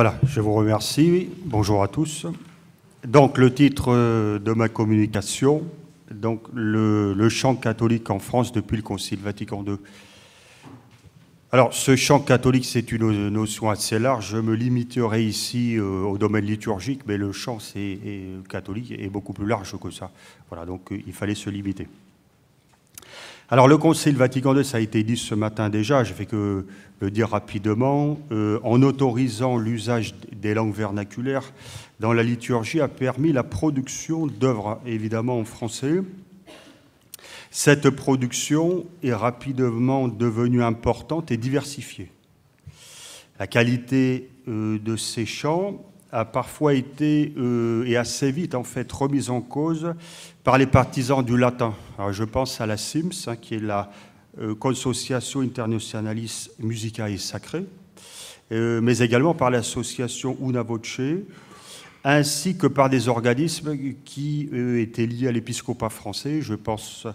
Voilà, je vous remercie. Bonjour à tous. Donc, le titre de ma communication, donc le, chant catholique en France depuis le Concile Vatican II. Alors, ce chant catholique, c'est une notion assez large. Je me limiterai ici euh, au domaine liturgique, mais le chant c'est, catholique est beaucoup plus large que ça. Voilà, donc euh, il fallait se limiter. Alors le Concile Vatican II, ça a été dit ce matin déjà, je vais que le dire rapidement, euh, en autorisant l'usage des langues vernaculaires dans la liturgie, a permis la production d'œuvres, évidemment en français. Cette production est rapidement devenue importante et diversifiée. La qualité euh, de ces chants a parfois été, euh, et assez vite en fait, remise en cause par les partisans du latin. Alors, je pense à la CIMS, hein, qui est la euh, Consociation Internationalis Musicae Sacrée, euh, mais également par l'association Una Voce, ainsi que par des organismes qui étaient liés à l'épiscopat français, je pense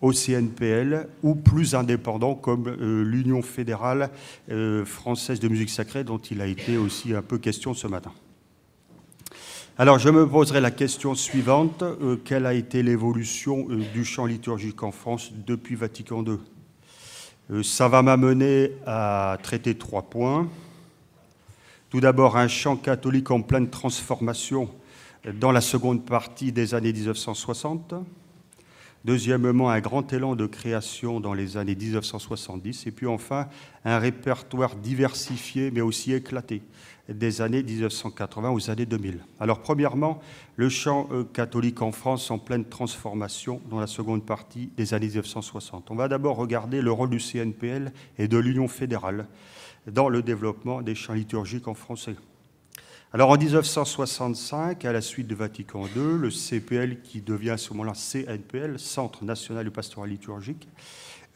au CNPL, ou plus indépendants comme l'Union fédérale française de musique sacrée, dont il a été aussi un peu question ce matin. Alors je me poserai la question suivante. Euh, quelle a été l'évolution euh, du chant liturgique en France depuis Vatican II euh, Ça va m'amener à traiter trois points. Tout d'abord, un chant catholique en pleine transformation dans la seconde partie des années 1960. Deuxièmement, un grand élan de création dans les années 1970. Et puis enfin, un répertoire diversifié mais aussi éclaté des années 1980 aux années 2000. Alors premièrement, le chant euh, catholique en France en pleine transformation dans la seconde partie des années 1960. On va d'abord regarder le rôle du CNPL et de l'Union fédérale dans le développement des chants liturgiques en français. Alors en 1965, à la suite de Vatican II, le CPL, qui devient à ce moment-là CNPL, Centre national du pastoral liturgique,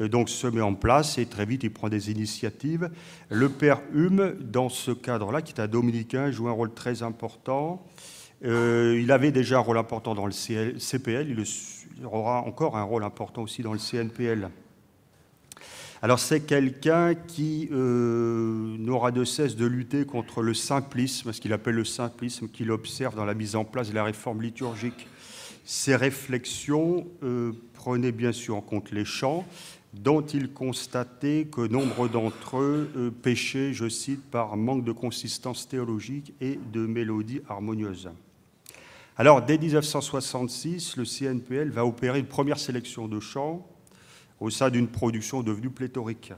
donc se met en place et très vite il prend des initiatives. Le père Hume, dans ce cadre-là, qui est un dominicain, joue un rôle très important. Euh, il avait déjà un rôle important dans le CPL, il aura encore un rôle important aussi dans le CNPL. Alors c'est quelqu'un qui euh, n'aura de cesse de lutter contre le simplisme, ce qu'il appelle le simplisme, qu'il observe dans la mise en place de la réforme liturgique. Ses réflexions prenaient bien sûr en compte les chants, dont il constatait que nombre d'entre eux euh, péchaient, je cite, par manque de consistance théologique et de mélodie harmonieuse. Alors, dès 1966, le CNPL va opérer une première sélection de chants au sein d'une production devenue pléthorique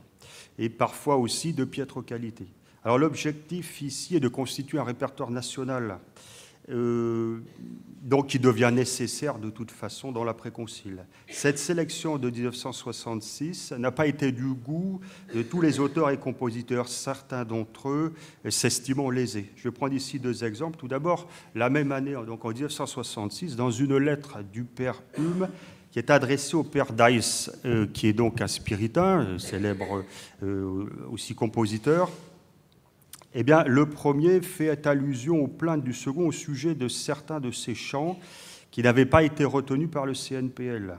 et parfois aussi de piètre qualité. Alors, l'objectif ici est de constituer un répertoire national euh, donc qui devient nécessaire de toute façon dans l'après-concile. Cette sélection de 1966 n'a pas été du goût de tous les auteurs et compositeurs, certains d'entre eux s'estimant lésés. Je vais prendre ici deux exemples. Tout d'abord, la même année, donc en 1966, dans une lettre du père Hume, qui est adressée au père Dice, euh, qui est donc un spiritain, euh, célèbre aussi compositeur, eh bien, le premier fait allusion aux plaintes du second au sujet de certains de ces chants qui n'avaient pas été retenus par le CNPL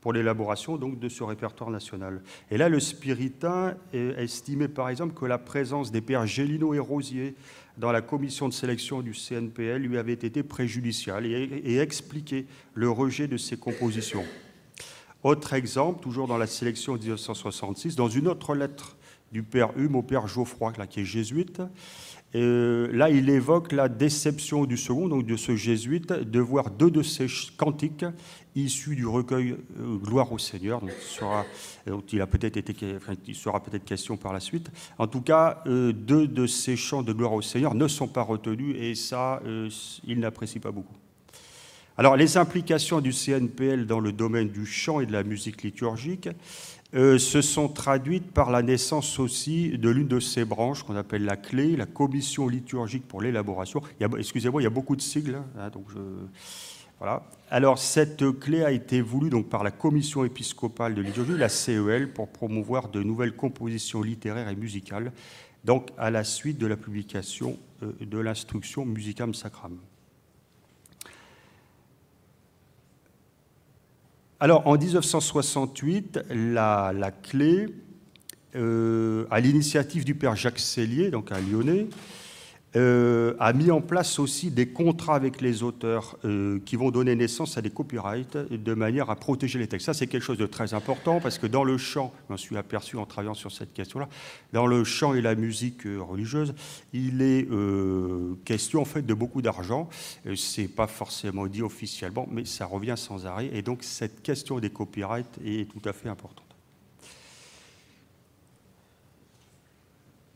pour l'élaboration de ce répertoire national. Et là, le spiritain estimait par exemple que la présence des pères Gélino et Rosier dans la commission de sélection du CNPL lui avait été préjudiciale et, et expliquait le rejet de ces compositions. Autre exemple, toujours dans la sélection de 1966, dans une autre lettre du père Hume au père Geoffroy, qui est jésuite. Euh, là, il évoque la déception du second, donc de ce jésuite, de voir deux de ses cantiques issus du recueil euh, Gloire au Seigneur, sera, dont il, a peut-être sera peut-être question par la suite. En tout cas, euh, deux de ces chants de Gloire au Seigneur ne sont pas retenus et ça, il n'apprécie pas beaucoup. Alors, les implications du CNPL dans le domaine du chant et de la musique liturgique, euh, se sont traduites par la naissance aussi de l'une de ces branches qu'on appelle la clé, la commission liturgique pour l'élaboration. Excusez-moi, il y a beaucoup de sigles. Hein, donc voilà. Alors cette clé a été voulue donc par la commission épiscopale de liturgie, la CEL, pour promouvoir de nouvelles compositions littéraires et musicales, donc à la suite de la publication euh, de l'instruction Musicam Sacram. Alors, en 1968, la, clé, euh, à l'initiative du père Jacques Cellier, donc un Lyonnais, euh, a mis en place aussi des contrats avec les auteurs euh, qui vont donner naissance à des copyrights de manière à protéger les textes. Ça, c'est quelque chose de très important parce que dans le chant, je m'en suis aperçu en travaillant sur cette question-là, dans le chant et la musique euh, religieuse, il est question en fait de beaucoup d'argent. C'est pas forcément dit officiellement, mais ça revient sans arrêt. Et donc, cette question des copyrights est tout à fait importante.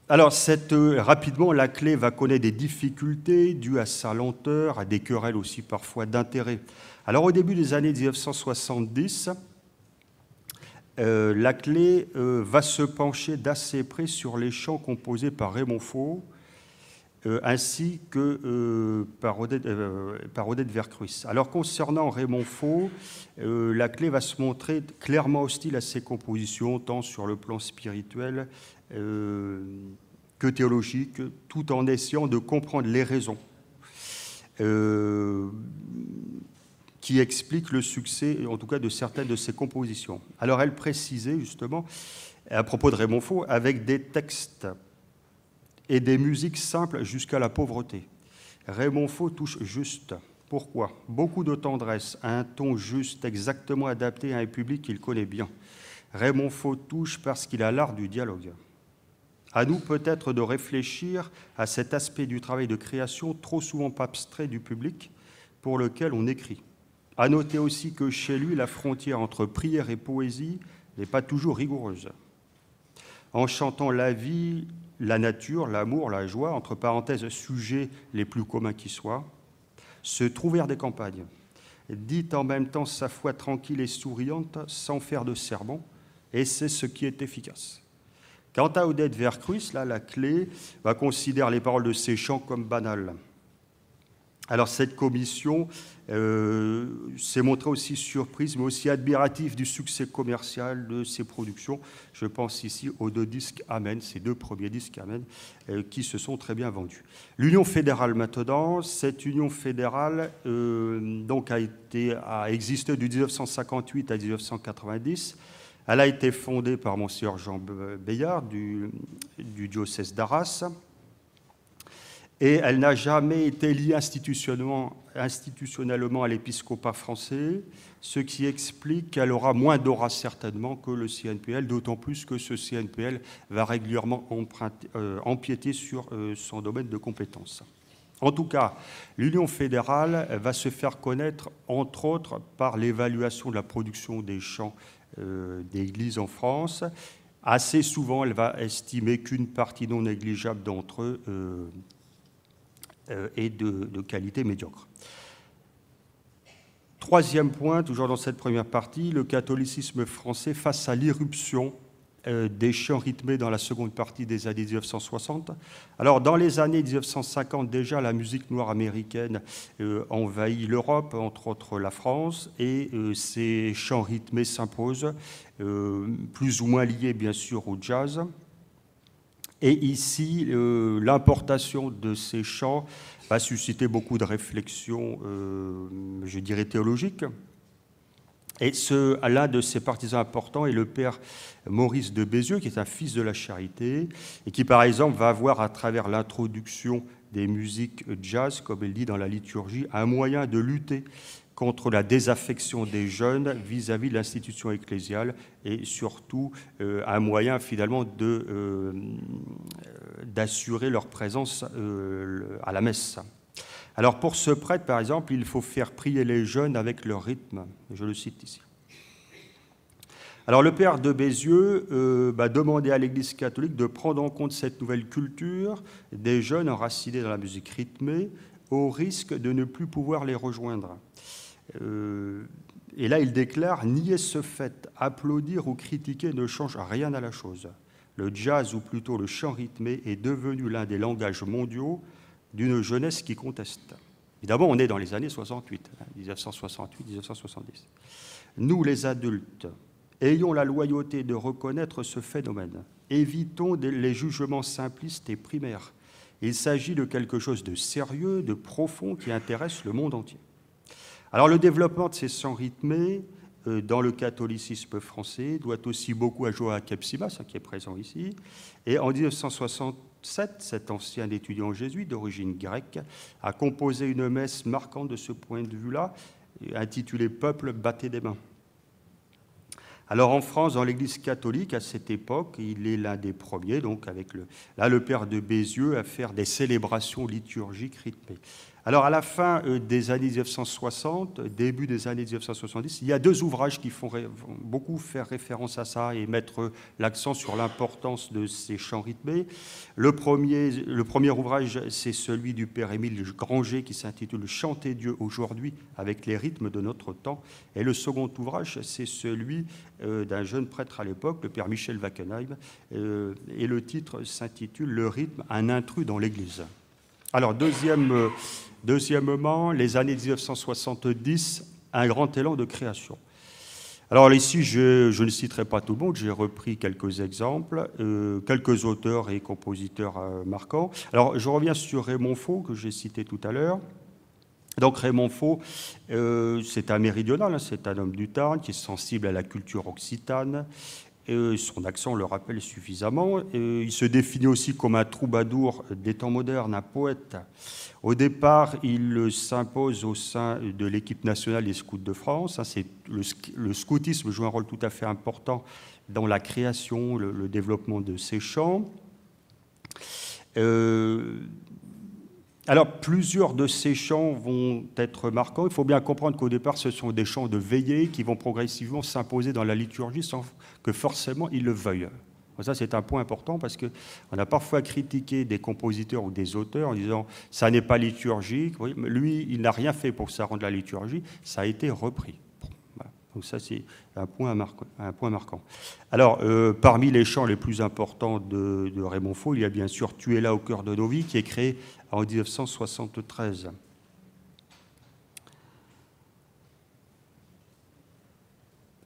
Alors, euh, rapidement, la clé va connaître des difficultés dues à sa lenteur, à des querelles aussi parfois d'intérêt. Alors, au début des années 1970, euh, la clé euh, va se pencher d'assez près sur les chants composés par Raymond Faux, ainsi que par Odette, par Vercruis. Alors, concernant Raymond Faux, la clé va se montrer clairement hostile à ses compositions, tant sur le plan spirituel euh, que théologique, tout en essayant de comprendre les raisons euh, qui expliquent le succès, en tout cas de certaines de ses compositions. Alors elle précisait justement, à propos de Raymond Faux, avec des textes et des musiques simples jusqu'à la pauvreté. Raymond Faux touche juste. Pourquoi? Beaucoup de tendresse, un ton juste, exactement adapté à un public qu'il connaît bien. Raymond Faux touche parce qu'il a l'art du dialogue. À nous peut-être de réfléchir à cet aspect du travail de création trop souvent abstrait du public pour lequel on écrit. À noter aussi que chez lui, la frontière entre prière et poésie n'est pas toujours rigoureuse. En chantant la vie, la nature, l'amour, la joie, entre parenthèses, sujets les plus communs qui soient, se trouver des campagnes, dit en même temps sa foi tranquille et souriante sans faire de sermon, et c'est ce qui est efficace. Quant à Odette Vercruis, là, la clé va considérer les paroles de ses chants comme banales. Alors cette commission euh, s'est montrée aussi surprise, mais aussi admirative du succès commercial de ses productions. Je pense ici aux deux disques Amen, ces deux premiers disques Amen, euh, qui se sont très bien vendus. L'Union fédérale maintenant, cette Union fédérale euh, donc a, été, a existé de 1958 à 1990. Elle a été fondée par Monsieur Jean Bayard du, diocèse d'Arras et elle n'a jamais été liée institutionnellement, à l'épiscopat français, ce qui explique qu'elle aura moins d'aura certainement que le CNPL, d'autant plus que ce CNPL va régulièrement euh, empiéter sur euh, son domaine de compétences. En tout cas, l'Union fédérale va se faire connaître, entre autres, par l'évaluation de la production des champs euh, d'églises en France. Assez souvent, elle va estimer qu'une partie non négligeable d'entre eux euh, est de, qualité médiocre. Troisième point, toujours dans cette première partie, le catholicisme français face à l'irruption euh, des chants rythmés dans la seconde partie des années 1960. Alors, dans les années 1950, déjà, la musique noire américaine euh, envahit l'Europe, entre autres la France, et ces chants rythmés s'imposent, plus ou moins liés, bien sûr, au jazz. Et ici, l'importation de ces chants va susciter beaucoup de réflexions, je dirais, théologiques. Et l'un de ses partisans importants est le père Maurice de Bézieux, qui est un fils de la charité, et qui, par exemple, va avoir, à travers l'introduction des musiques jazz, comme il dit dans la liturgie, un moyen de lutter contre la désaffection des jeunes vis-à-vis de l'institution ecclésiale et surtout euh, un moyen finalement euh, d'assurer leur présence euh, à la messe. Alors pour ce prêtre, par exemple, il faut faire prier les jeunes avec leur rythme. Je le cite ici. Alors le père de Bézieux euh, va demander à l'Église catholique de prendre en compte cette nouvelle culture des jeunes enracinés dans la musique rythmée, au risque de ne plus pouvoir les rejoindre. Euh, et là, il déclare Nier ce fait, applaudir ou critiquer ne change rien à la chose. Le jazz, ou plutôt le chant rythmé, est devenu l'un des langages mondiaux d'une jeunesse qui conteste. Évidemment, on est dans les années 68, 1968-1970. Hein, Nous, les adultes, ayons la loyauté de reconnaître ce phénomène. Évitons les jugements simplistes et primaires. Il s'agit de quelque chose de sérieux, de profond, qui intéresse le monde entier. Alors le développement de ces sons rythmés euh, dans le catholicisme français doit aussi beaucoup à Joachim Simas, qui est présent ici. Et en 1960, cet ancien étudiant jésuite d'origine grecque a composé une messe marquante de ce point de vue-là, intitulée Peuple, battez des mains. Alors en France, dans l'Église catholique, à cette époque, il est l'un des premiers, donc avec le, là, le père de Bézieux, à faire des célébrations liturgiques rythmées. Alors, à la fin euh, des années 1960, début des années 1970, il y a deux ouvrages qui font beaucoup faire référence à ça et mettre l'accent sur l'importance de ces chants rythmés. Le premier, le premier ouvrage, c'est celui du père Émile Granger qui s'intitule Chanter Dieu aujourd'hui avec les rythmes de notre temps. Et le second ouvrage, c'est celui euh, d'un jeune prêtre à l'époque, le père Michel Wackenheim, euh, et le titre s'intitule Le rythme, un intrus dans l'Église. Alors, deuxième Deuxièmement, les années 1970, un grand élan de création. Alors ici, je, ne citerai pas tout le monde, j'ai repris quelques exemples, euh, quelques auteurs et compositeurs euh, marquants. Alors je reviens sur Raymond Faux, que j'ai cité tout à l'heure. Donc Raymond Faux, euh, c'est un méridional, hein, c'est un homme du Tarn qui est sensible à la culture occitane, et son accent le rappelle suffisamment. il se définit aussi comme un troubadour des temps modernes, un poète. Au départ, il s'impose au sein de l'équipe nationale des scouts de France. Le, scoutisme joue un rôle tout à fait important dans la création, le, développement de ces chants. Euh, alors, plusieurs de ces chants vont être marquants. Il faut bien comprendre qu'au départ, ce sont des chants de veillée qui vont progressivement s'imposer dans la liturgie sans que forcément ils le veuillent. Ça, c'est un point important parce qu'on a parfois critiqué des compositeurs ou des auteurs en disant ça n'est pas liturgique. lui, il n'a rien fait pour que ça rende la liturgie. Ça a été repris. Donc ça, c'est un point, marquant. Un point marquant. Alors, euh, parmi les chants les plus importants de, de Raymond Faux, il y a bien sûr Tu es là au cœur de nos vies, qui est créé en 1973.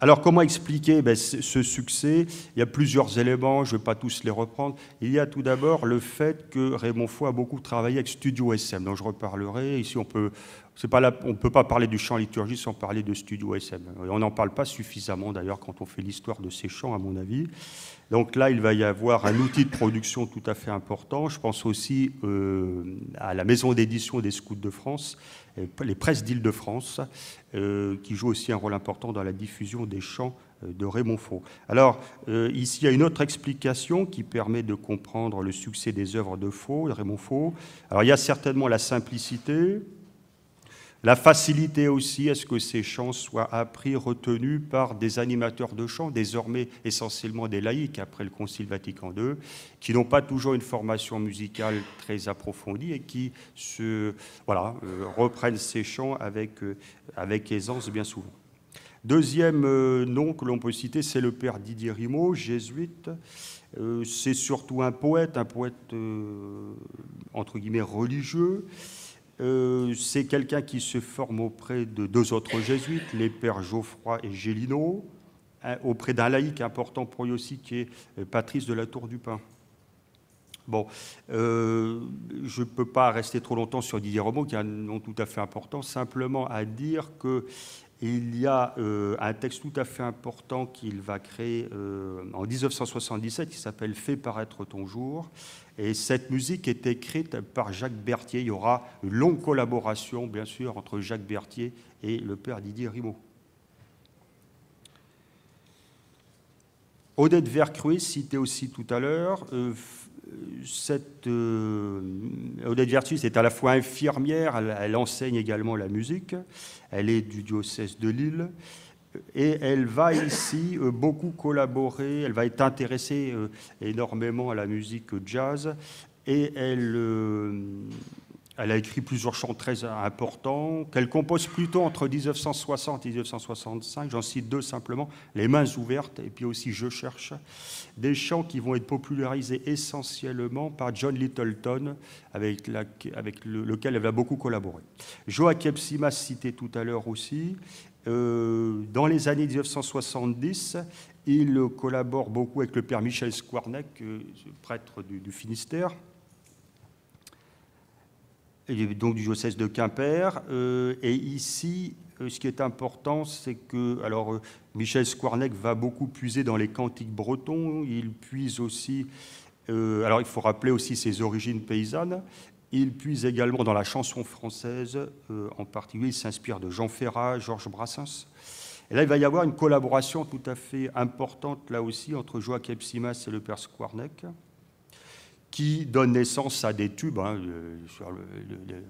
Alors comment expliquer ben, ce succès? Il y a plusieurs éléments, je ne vais pas tous les reprendre. Il y a tout d'abord le fait que Raymond Faux a beaucoup travaillé avec Studio SM, dont je reparlerai. Ici, on ne peut pas parler du chant liturgie sans parler de Studio SM. On n'en parle pas suffisamment d'ailleurs quand on fait l'histoire de ces chants, à mon avis. Donc là, il va y avoir un outil de production tout à fait important. Je pense aussi euh, à la maison d'édition des Scouts de France, les presses d'Île-de-France, euh, qui jouent aussi un rôle important dans la diffusion des chants euh, de Raymond Faux. Alors, ici, il y a une autre explication qui permet de comprendre le succès des œuvres de Faux, de Raymond Faux. Alors, il y a certainement la simplicité, la facilité aussi à ce que ces chants soient appris, retenus par des animateurs de chants, désormais essentiellement des laïcs après le Concile Vatican II, qui n'ont pas toujours une formation musicale très approfondie et qui se, voilà, euh, reprennent ces chants avec, euh, avec aisance bien souvent. Deuxième euh, nom que l'on peut citer, c'est le père Didier Rimaud, jésuite. c'est surtout un poète, un poète entre guillemets religieux. Euh, c'est quelqu'un qui se forme auprès de deux autres jésuites, les pères Geoffroy et Gélineau, hein, auprès d'un laïc important pour lui aussi qui est euh, Patrice de la Tour du Pin. Bon, euh, je ne peux pas rester trop longtemps sur Didier Romo, qui a un nom tout à fait important, simplement à dire que il y a un texte tout à fait important qu'il va créer en 1977 qui s'appelle Fais paraître ton jour et cette musique est écrite par Jacques Berthier. Il y aura une longue collaboration, bien sûr, entre Jacques Berthier et le père Didier Rimaud. Odette Vercruy, citée aussi tout à l'heure, euh, cette, euh, Odette Vercruy est à la fois infirmière, elle, enseigne également la musique, elle est du diocèse de Lille, et elle va ici euh, beaucoup collaborer, elle va être intéressée euh, énormément à la musique jazz et elle, elle a écrit plusieurs chants très importants. Qu'elle compose plutôt entre 1960 et 1965. J'en cite deux simplement, Les mains ouvertes et puis aussi Je cherche, des chants qui vont être popularisés essentiellement par John Littleton avec, lequel elle va beaucoup collaborer. Joachim Simas cité tout à l'heure aussi. Euh, dans les années 1970, il collabore beaucoup avec le père Michel Squarnec, euh, prêtre du, Finistère, et donc du diocèse de Quimper. Euh, et ici, ce qui est important, c'est que alors, Michel Squarnec va beaucoup puiser dans les cantiques bretons, il puise aussi Euh, alors il faut rappeler aussi ses origines paysannes. Il puise également dans la chanson française, euh, en particulier il s'inspire de Jean Ferrat, Georges Brassens. Et là, il va y avoir une collaboration tout à fait importante, là aussi, entre Joachim Simas et le père Squarneck qui donne naissance à des tubes hein,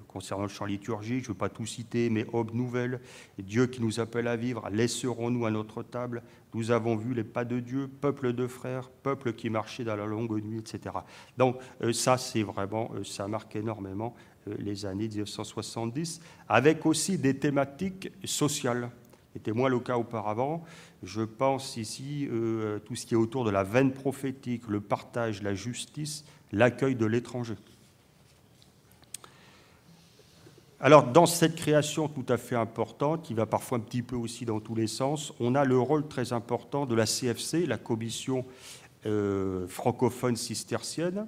concernant le chant liturgique. Je ne veux pas tout citer, mais Aube nouvelle, Dieu qui nous appelle à vivre, laisserons-nous à notre table, nous avons vu les pas de Dieu, peuple de frères, peuple qui marchait dans la longue nuit, etc. Donc euh, ça, c'est vraiment, euh, ça marque énormément euh, les années 1970, avec aussi des thématiques sociales. C'était moins le cas auparavant. Je pense ici à tout ce qui est autour de la veine prophétique, le partage, la justice, l'accueil de l'étranger. Alors, dans cette création tout à fait importante, qui va parfois un petit peu aussi dans tous les sens, on a le rôle très important de la CFC, la Commission euh, francophone cistercienne,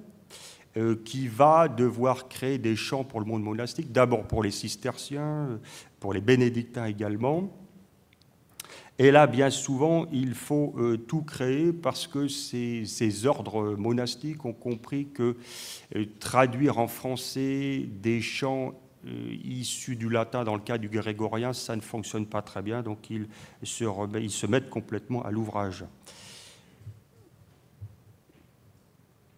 euh, qui va devoir créer des champs pour le monde monastique, d'abord pour les cisterciens, pour les bénédictins également, et là, bien souvent, il faut euh, tout créer parce que ces, ordres monastiques ont compris que euh, traduire en français des chants euh, issus du latin dans le cas du grégorien, ça ne fonctionne pas très bien, donc ils se, mettent complètement à l'ouvrage.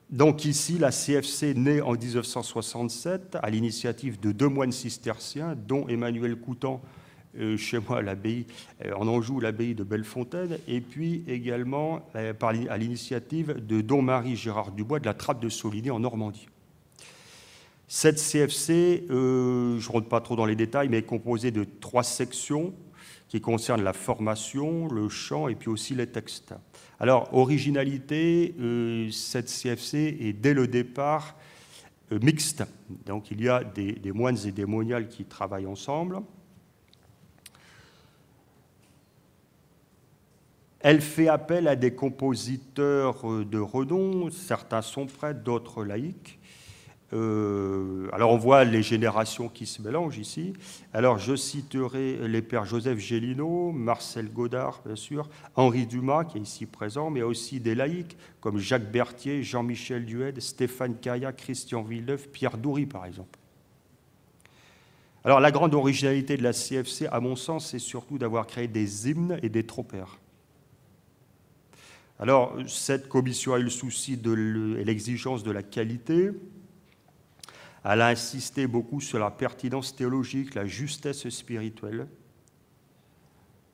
Donc ici, la CFC naît en 1967 à l'initiative de deux moines cisterciens, dont Emmanuel Coutan, chez moi l'abbaye, euh, en Anjou, l'abbaye de Bellefontaine, et puis également euh, à l'initiative de Don Marie Gérard Dubois de la Trappe de Soligny en Normandie. Cette CFC, je ne rentre pas trop dans les détails, mais est composée de trois sections qui concernent la formation, le chant et puis aussi les textes. Alors, originalité, cette CFC est dès le départ mixte. Donc, il y a des moines et des moniales qui travaillent ensemble. Elle fait appel à des compositeurs euh, de renom, certains sont prêtres, d'autres laïcs. Euh, alors on voit les générations qui se mélangent ici. Alors je citerai les pères Joseph Gélineau, Marcel Godard, bien sûr, Henri Dumas, qui est ici présent, mais aussi des laïcs comme Jacques Berthier, Jean-Michel Dued, Stéphane Caillat, Christian Villeneuve, Pierre Doury, par exemple. Alors la grande originalité de la CFC, à mon sens, c'est surtout d'avoir créé des hymnes et des tropères. Alors, cette commission a eu le souci et l'exigence de la qualité. Elle a insisté beaucoup sur la pertinence théologique, la justesse spirituelle,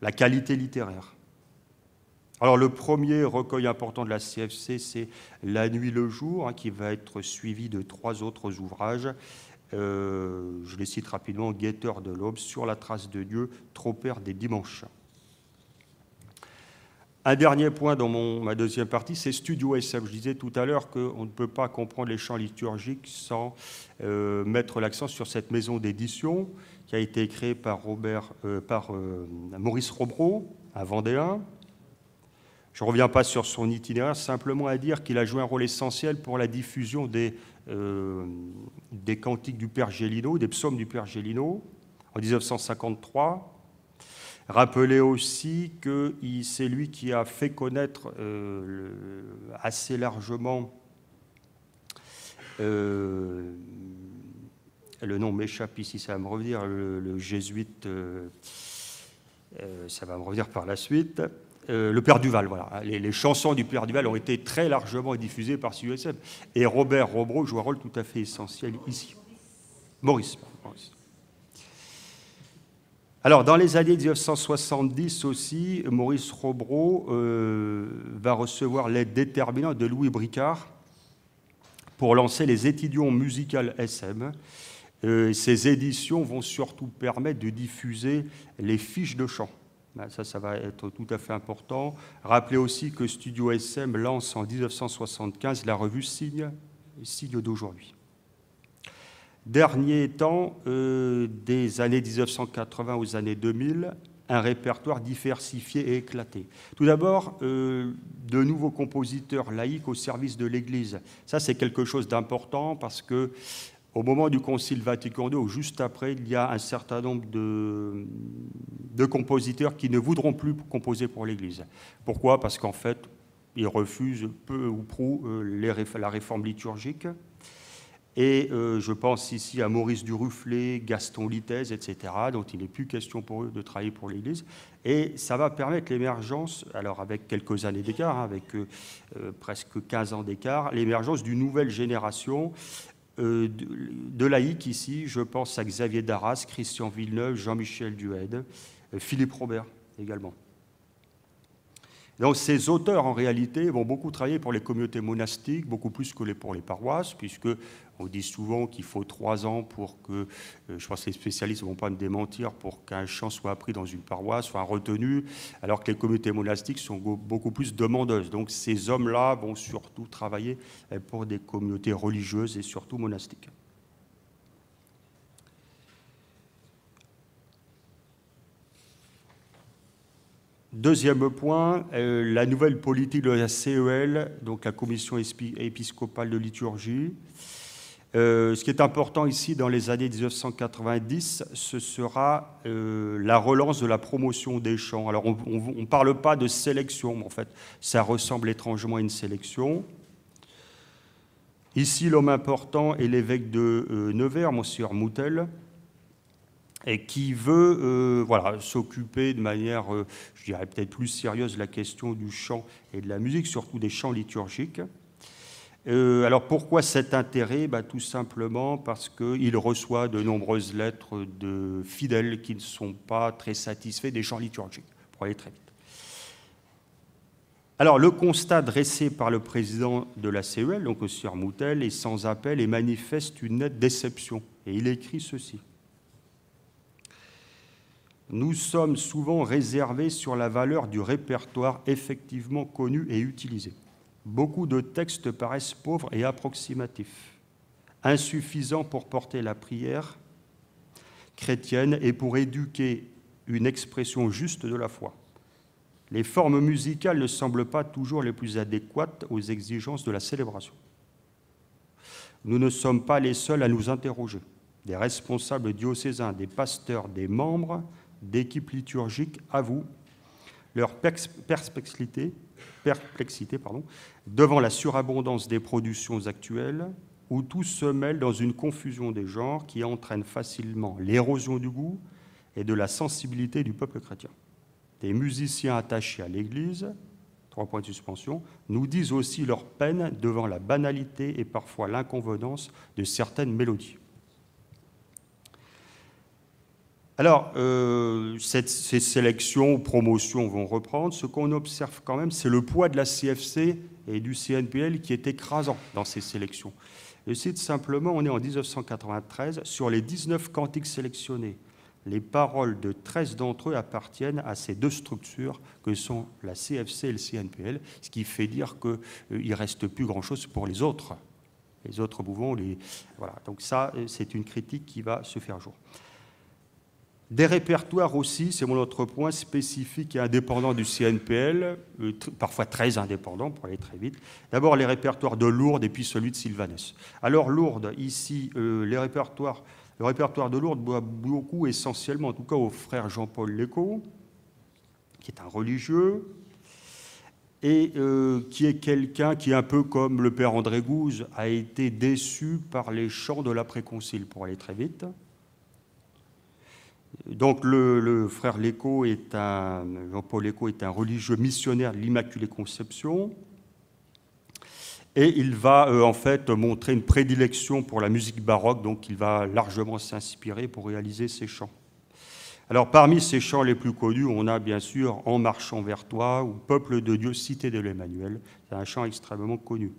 la qualité littéraire. Alors le premier recueil important de la CFC, c'est La nuit, le jour, hein, qui va être suivi de trois autres ouvrages. Euh, je les cite rapidement, Guetteur de l'aube, Sur la trace de Dieu, Tropère des dimanches. Un dernier point dans ma deuxième partie, c'est Studio SM. Je disais tout à l'heure qu'on ne peut pas comprendre les chants liturgiques sans euh, mettre l'accent sur cette maison d'édition qui a été créée par, Robert, euh, par euh, Maurice Robreau, un Vendéen. Je ne reviens pas sur son itinéraire, simplement à dire qu'il a joué un rôle essentiel pour la diffusion des, des cantiques du Père Gélino, des psaumes du Père Gélino, en 1953. Rappelez aussi que c'est lui qui a fait connaître euh, assez largement euh, le nom m'échappe ici, ça va me revenir, le, jésuite, euh, ça va me revenir par la suite. le Père Duval, voilà. Les, chansons du Père Duval ont été très largement diffusées par CUSM. Et Robert Robreau joue un rôle tout à fait essentiel ici. Maurice. Maurice. Alors, dans les années 1970 aussi, Maurice Robreau euh, va recevoir l'aide déterminante de Louis Bricard pour lancer les étudiants musicales SM. Euh, ces éditions vont surtout permettre de diffuser les fiches de chant. Ben, ça, ça va être tout à fait important. Rappelez aussi que Studio SM lance en 1975 la revue Signe, Signe d'aujourd'hui. Dernier temps, euh, des années 1980 aux années 2000, un répertoire diversifié et éclaté. Tout d'abord, euh, de nouveaux compositeurs laïcs au service de l'Église. Ça, c'est quelque chose d'important parce que au moment du Concile Vatican II, ou juste après, il y a un certain nombre de, compositeurs qui ne voudront plus composer pour l'Église. Pourquoi? Parce qu'en fait, il refuse peu ou prou la réforme liturgique. Et je pense ici à Maurice Duruflé, Gaston Littèze, etc., dont il n'est plus question pour eux de travailler pour l'Église. Et ça va permettre l'émergence, alors avec quelques années d'écart, hein, avec presque 15 ans d'écart, l'émergence d'une nouvelle génération euh, de laïcs ici, je pense à Xavier Darras, Christian Villeneuve, Jean-Michel Duhed, euh, Philippe Robert également. Donc ces auteurs, en réalité, vont beaucoup travailler pour les communautés monastiques, beaucoup plus que pour les paroisses, puisque on dit souvent qu'il faut trois ans pour que, euh, je pense que les spécialistes ne vont pas me démentir, pour qu'un chant soit appris dans une paroisse, soit retenu, alors que les communautés monastiques sont beaucoup plus demandeuses. Donc ces hommes-là vont surtout travailler euh, pour des communautés religieuses et surtout monastiques. Deuxième point, euh, la nouvelle politique de la CEL, donc la Commission épiscopale de liturgie. Euh, ce qui est important ici dans les années 1990, ce sera euh, la relance de la promotion des chants. Alors on ne parle pas de sélection, mais en fait ça ressemble étrangement à une sélection. Ici l'homme important est l'évêque de euh, Nevers, Monsieur Moutel, et qui veut s'occuper de manière, je dirais peut-être plus sérieuse, de la question du chant et de la musique, surtout des chants liturgiques. Euh, alors pourquoi cet intérêt? Bah, Tout simplement parce qu'il reçoit de nombreuses lettres de fidèles qui ne sont pas très satisfaits des chants liturgiques, pour aller très vite. Alors le constat dressé par le président de la CEL, donc M. Moutel, est sans appel et manifeste une nette déception. Et il écrit ceci. Nous sommes souvent réservés sur la valeur du répertoire effectivement connu et utilisé beaucoup de textes paraissent pauvres et approximatifs, insuffisants pour porter la prière chrétienne et pour éduquer une expression juste de la foi. Les formes musicales ne semblent pas toujours les plus adéquates aux exigences de la célébration. Nous ne sommes pas les seuls à nous interroger. Des responsables diocésains, des pasteurs, des membres d'équipes liturgiques avouent leur perplexité, perplexité pardon, devant la surabondance des productions actuelles, où tout se mêle dans une confusion des genres qui entraîne facilement l'érosion du goût et de la sensibilité du peuple chrétien. Des musiciens attachés à l'Église, trois points de suspension, nous disent aussi leur peine devant la banalité et parfois l'inconvenance de certaines mélodies. Alors, euh, ces sélections ou promotions vont reprendre. Ce qu'on observe quand même, c'est le poids de la CFC et du CNPL qui est écrasant dans ces sélections. Et c'est simplement, on est en 1993, sur les 19 cantiques sélectionnés, les paroles de 13 d'entre eux appartiennent à ces deux structures que sont la CFC et le CNPL, ce qui fait dire qu'il euh, ne reste plus grand-chose pour les autres. Les autres mouvements, les... Voilà. Donc ça, euh, c'est une critique qui va se faire jour. Des répertoires aussi, c'est mon autre point, spécifique et indépendant du CNPL, euh, parfois très indépendant pour aller très vite. D'abord les répertoires de Lourdes et puis celui de Sylvanès. Alors Lourdes, ici, euh, le répertoire de Lourdes doit beaucoup essentiellement, en tout cas au frère Jean-Paul Lécaud, qui est un religieux, et euh, qui est quelqu'un qui, un peu comme le père André Gouze, a été déçu par les chants de l'après-concile, pour aller très vite. Donc le, frère Léco est un, Jean-Paul Léco est un religieux missionnaire de l'Immaculée Conception. Et il va euh, en fait montrer une prédilection pour la musique baroque, donc il va largement s'inspirer pour réaliser ses chants. Alors parmi ces chants les plus connus, on a bien sûr En marchant vers toi ou Peuple de Dieu, cité de l'Emmanuel. C'est un chant extrêmement connu.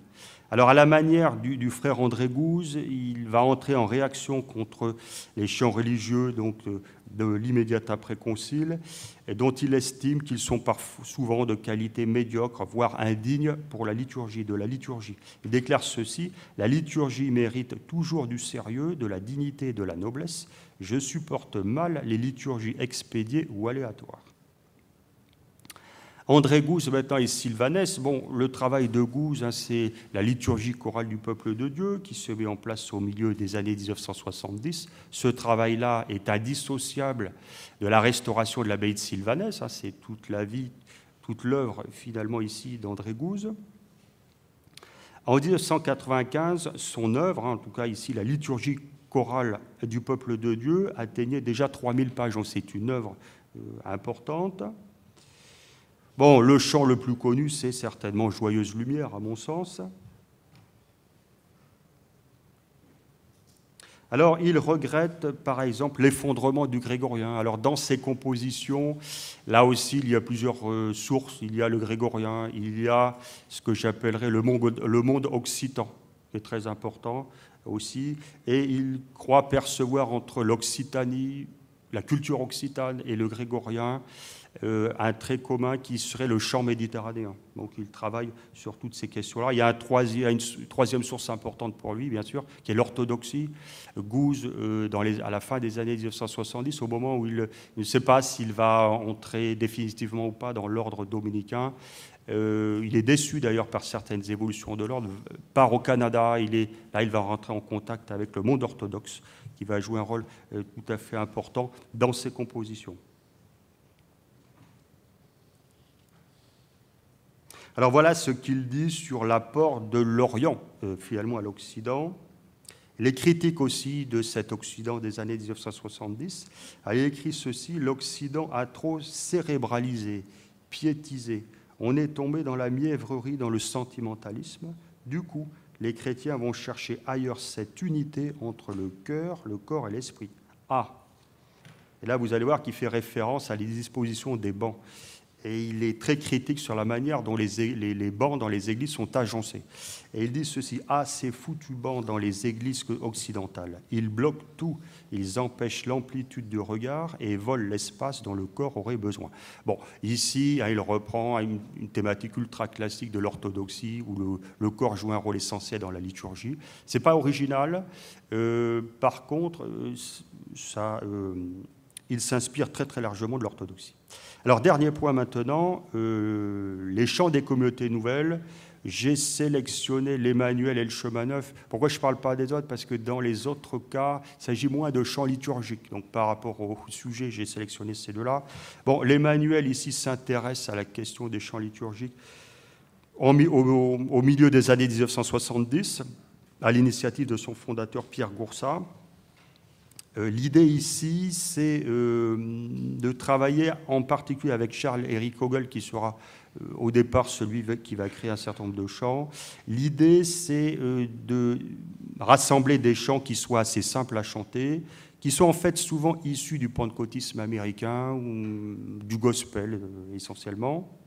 Alors, à la manière du, frère André Gouze, il va entrer en réaction contre les chants religieux donc, de, l'immédiat après-concile, dont il estime qu'ils sont souvent de qualité médiocre, voire indigne pour la liturgie, de la liturgie. Il déclare ceci La liturgie mérite toujours du sérieux, de la dignité et de la noblesse. Je supporte mal les liturgies expédiées ou aléatoires. André Gouze maintenant et Sylvanès. Bon, le travail de Gouze, hein, c'est la liturgie chorale du peuple de Dieu qui se met en place au milieu des années 1970. Ce travail-là est indissociable de la restauration de l'abbaye de Sylvanès. Hein, c'est toute la vie toute l'œuvre finalement ici d'André Gouze. En 1995, son œuvre, en tout cas ici la liturgie chorale du peuple de Dieu, atteignait déjà 3000 pages. C'est une œuvre euh, importante. Bon, le chant le plus connu, c'est certainement Joyeuse Lumière, à mon sens. Alors, il regrette, par exemple, l'effondrement du grégorien. Alors, dans ses compositions, là aussi, il y a plusieurs euh, sources. Il y a le grégorien, il y a ce que j'appellerais le monde, le monde occitan, qui est très important aussi. Et il croit percevoir entre l'Occitanie, la culture occitane et le grégorien, euh, un trait commun qui serait le chant méditerranéen. Donc il travaille sur toutes ces questions-là. Il y a, une troisième source importante pour lui, bien sûr, qui est l'orthodoxie. Gouze, euh, à la fin des années 1970, au moment où il ne sait pas s'il va entrer définitivement ou pas dans l'ordre dominicain, euh, il est déçu d'ailleurs par certaines évolutions de l'ordre. Part au Canada, là il va rentrer en contact avec le monde orthodoxe, qui va jouer un rôle tout à fait important dans ses compositions. Alors voilà ce qu'il dit sur l'apport de l'Orient euh, finalement à l'Occident. Les critiques aussi de cet Occident des années 1970. a écrit ceci L'Occident a trop cérébralisé, piétisé. On est tombé dans la mièvrerie, dans le sentimentalisme. Du coup, les chrétiens vont chercher ailleurs cette unité entre le cœur, le corps et l'esprit. Ah Et là, vous allez voir qu'il fait référence à les dispositions des bancs et il est très critique sur la manière dont les, les, bancs dans les églises sont agencés. Et il dit ceci Ah, ces foutus bancs dans les églises occidentales. Ils bloquent tout, ils empêchent l'amplitude du regard et volent l'espace dont le corps aurait besoin. Bon, ici, hein, il reprend une, thématique ultra classique de l'orthodoxie où le, corps joue un rôle essentiel dans la liturgie. C'est pas original. Euh, par contre, euh, ça, euh, il s'inspire très très largement de l'orthodoxie. Alors, dernier point maintenant, euh, les chants des communautés nouvelles. J'ai sélectionné l'Emmanuel et le chemin neuf. Pourquoi je ne parle pas des autres? Parce que dans les autres cas, il s'agit moins de chants liturgiques. Donc, par rapport au sujet, j'ai sélectionné ces deux-là. Bon, l'Emmanuel ici s'intéresse à la question des chants liturgiques au, au milieu des années 1970, à l'initiative de son fondateur Pierre Goursat. Euh, l'idée ici, c'est euh, de travailler en particulier avec Charles-Éric Hogel, qui sera euh, au départ celui qui va créer un certain nombre de chants. L'idée, c'est de rassembler des chants qui soient assez simples à chanter, qui sont en fait souvent issus du pentecôtisme américain ou du gospel essentiellement.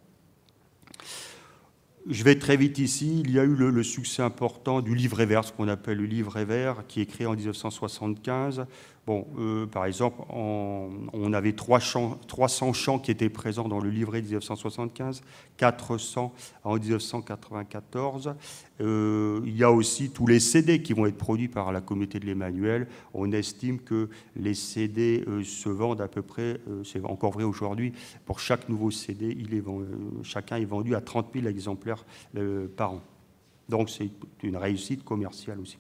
Je vais très vite ici. Il y a eu le, succès important du livret vert, ce qu'on appelle le livret vert, qui est créé en 1975. Bon, euh, par exemple, on avait 300 chants qui étaient présents dans le livret de 1975, 400 en 1994. Euh, il y a aussi tous les CD qui vont être produits par la communauté de l'Emmanuel. On estime que les CD euh, se vendent à peu près, c'est encore vrai aujourd'hui, pour chaque nouveau CD, chacun est vendu à 30 000 exemplaires par an. Donc c'est une réussite commerciale aussi.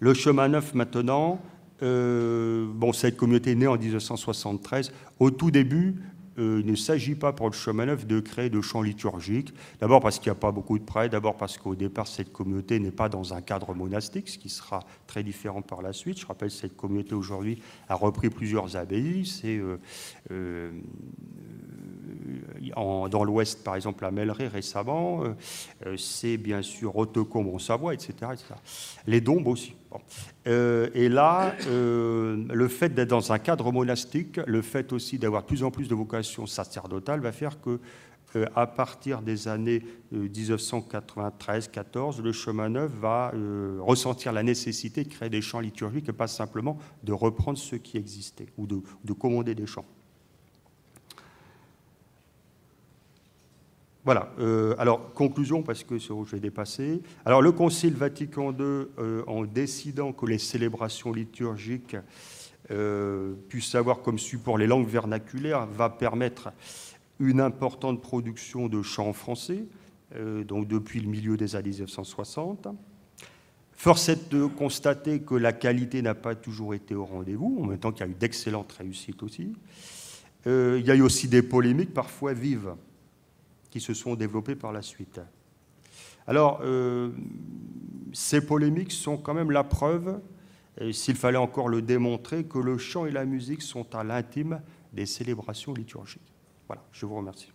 Le chemin neuf maintenant, bon, cette communauté est née en 1973. Au tout début, euh, il ne s'agit pas pour le chemin neuf de créer de champs liturgiques. D'abord parce qu'il n'y a pas beaucoup de prêtres, d'abord parce qu'au départ, cette communauté n'est pas dans un cadre monastique, ce qui sera très différent par la suite. Je rappelle, cette communauté aujourd'hui a repris plusieurs abbayes. C'est euh, euh, dans l'ouest, par exemple, à Melleray récemment. c'est bien sûr Hautecombe en Savoie, etc., etc. Les Dombes aussi. Euh, et là, euh, le fait d'être dans un cadre monastique, le fait aussi d'avoir de plus en plus de vocations sacerdotales va faire que, euh, à partir des années 1993-14, le chemin neuf va ressentir la nécessité de créer des chants liturgiques et pas simplement de reprendre ceux qui existaient ou de commander des chants. Voilà. Euh, alors, conclusion, parce que je vais dépasser. Alors, le Concile Vatican II, euh, en décidant que les célébrations liturgiques euh, puissent avoir comme support les langues vernaculaires, va permettre une importante production de chants français, donc depuis le milieu des années 1960. Force est de constater que la qualité n'a pas toujours été au rendez-vous, en même temps qu'il y a eu d'excellentes réussites aussi. il y a eu aussi des polémiques parfois vives qui se sont développées par la suite. Alors, ces polémiques sont quand même la preuve, s'il fallait encore le démontrer, que le chant et la musique sont à l'intime des célébrations liturgiques. Voilà, je vous remercie.